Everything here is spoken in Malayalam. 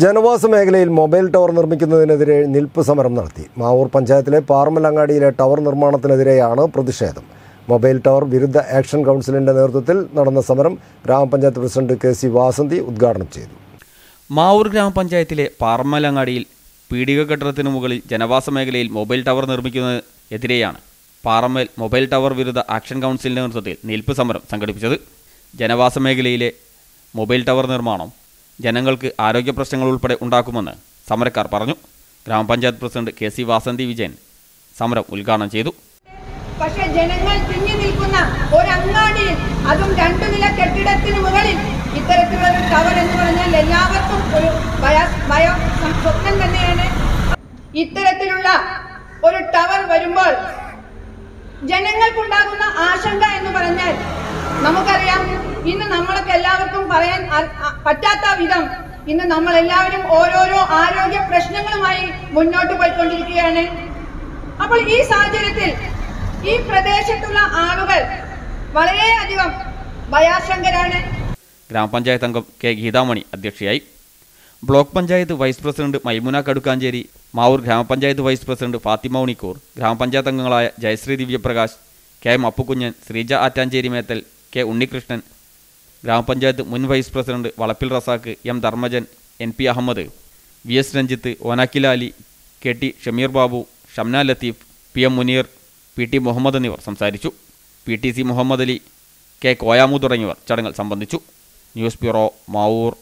ജനവാസ മേഖലയിൽ മൊബൈൽ ടവർ നിർമ്മിക്കുന്നതിനെതിരെ നിൽപ്പ് സമരം നടത്തി. മാവൂർ പഞ്ചായത്തിലെ പാറമലങ്ങാടിയിലെ ടവർ നിർമ്മാണത്തിനെതിരെയാണ് പ്രതിഷേധം. മൊബൈൽ ടവർ വിരുദ്ധ ആക്ഷൻ കൗൺസിലിന്റെ നേതൃത്വത്തിൽ നടന്ന സമരം ഗ്രാമപഞ്ചായത്ത് പ്രസിഡന്റ് കെ സി വാസന്തി ഉദ്ഘാടനം ചെയ്തു. മാവൂർ ഗ്രാമപഞ്ചായത്തിലെ പാറമലങ്ങാടിയിൽ പീഡിക കെട്ടിടത്തിന് മുകളിൽ ജനവാസ മേഖലയിൽ മൊബൈൽ ടവർ നിർമ്മിക്കുന്നതിനെതിരെയാണ് പാർമൽ മൊബൈൽ ടവർ വിരുദ്ധ ആക്ഷൻ കൗൺസിലിന്റെ നേതൃത്വത്തിൽ നിൽപ്പ് സമരം സംഘടിപ്പിച്ചത്. ജനവാസ മേഖലയിലെ മൊബൈൽ ടവർ നിർമ്മാണം ജനങ്ങൾക്ക് ആരോഗ്യ പ്രശ്നങ്ങൾ ഉൾപ്പെടെ ഉണ്ടാക്കുമെന്ന് സമരക്കാർ പറഞ്ഞു. ഗ്രാമപഞ്ചായത്ത് president K C Vasanthi Vijayan സമരം ഉദ്ഘാടനം ചെയ്തു. പക്ഷെ ജനങ്ങൾ തിങ്ങി നിൽക്കുന്ന ഒരു അങ്ങാടിയിൽ അതും രണ്ടു നില കെട്ടിടത്തിന് മുകളിൽ ഇത്തരത്തിലുള്ള ഒരു ടവർ എന്ന് പറഞ്ഞാൽ എല്ലാവർക്കും ഒരു സ്വപ്നം തന്നെയാണ്. ഇത്തരത്തിലുള്ള ഒരു ടവർ വരുമ്പോൾ ജനങ്ങൾക്കുണ്ടാകുന്ന ആശങ്ക എന്ന് പറഞ്ഞാൽ നമുക്കറിയാം ഇന്ന് നമ്മളൊക്കെ എല്ലാവർക്കും പറയാൻ പറ്റാത്ത വിധം ഇന്ന് നമ്മൾ എല്ലാവരും ഓരോരോ ആരോഗ്യ പ്രശ്നങ്ങളുമായി മുന്നോട്ട് പോയിക്കൊണ്ടിരിക്കുകയാണ്. അപ്പോൾ ഈ സാഹചര്യത്തിൽ ഈ പ്രദേശത്തുള്ള ആളുകൾ വളരെയധികം ഭയാശങ്കരാണ്. ഗ്രാമപഞ്ചായത്ത് അംഗം കെ ഗീതാമണി അധ്യക്ഷയായി. Block panchayat vice president Maimuna Kadukkancheri Mavoor ഗ്രാമപഞ്ചായത്ത് വൈസ് പ്രസിഡന്റ് ഫാത്തിമ ഉണിക്കൂർ ഗ്രാമപഞ്ചായത്ത് അംഗങ്ങളായ Jayasree Divyaprakash K M Appukkunjan Sreeja Attancheri Methal K Unnikrishnan ഗ്രാമപഞ്ചായത്ത് മുൻ vice president Valappil Razak M Dharmajan N P Ahammed V S Ranjith ഓനാക്കിലാലി K T Shameer Babu Shamna Latheef P M Muneer P T Muhammad എന്നിവർ സംസാരിച്ചു. P T C Muhammad Ali K Koyamu തുടങ്ങിയവർ ചടങ്ങിൽ സംബന്ധിച്ചു. News bureau Mavoor.